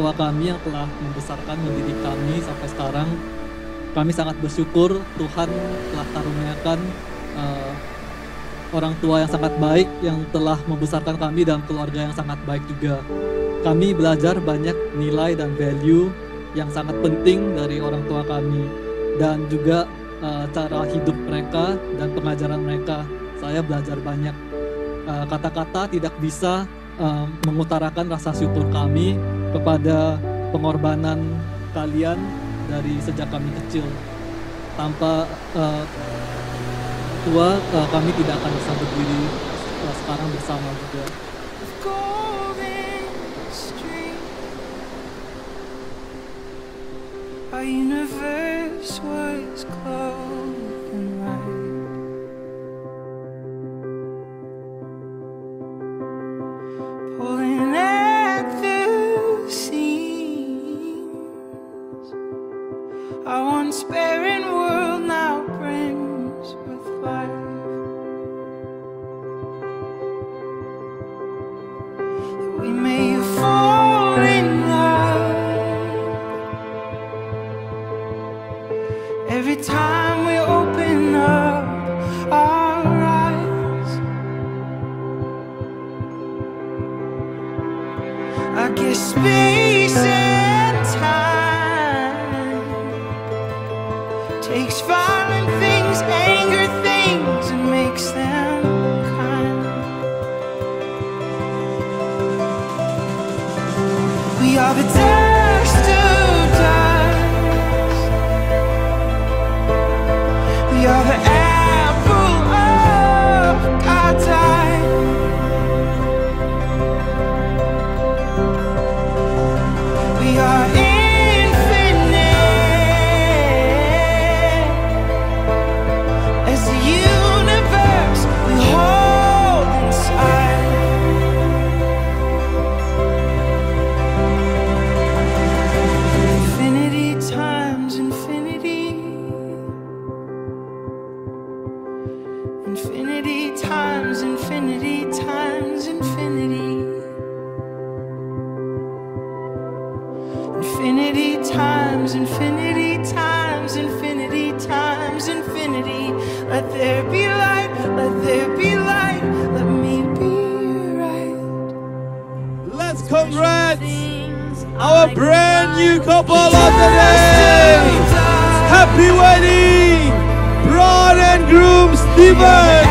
tua kami yang telah membesarkan mendidik kami sampai sekarang. Kami sangat bersyukur Tuhan telah karuniakan uh, orang tua yang sangat baik yang telah membesarkan kami dalam keluarga yang sangat baik juga. Kami belajar banyak nilai dan value yang sangat penting dari orang tua kami dan juga uh, cara hidup mereka dan pengajaran mereka. Saya belajar banyak eh, kata-kata uh, tidak bisa uh, mengutarakan rasa syukur kami kepada pengorbanan kalian dari sejak kami kecil. Tanpa uh, tua uh, kami tidak akan bisa berdiri uh, sekarang bersama juga. Our universe was clothed in light. Barren world now brims with life. That we may fall in love. Every time we open up our eyes, I guess space Infinity times infinity times infinity times infinity. Let there be light, let there be light, let me be right. Let's congrats our brand new couple of the day. Happy wedding, bride and groom Stephen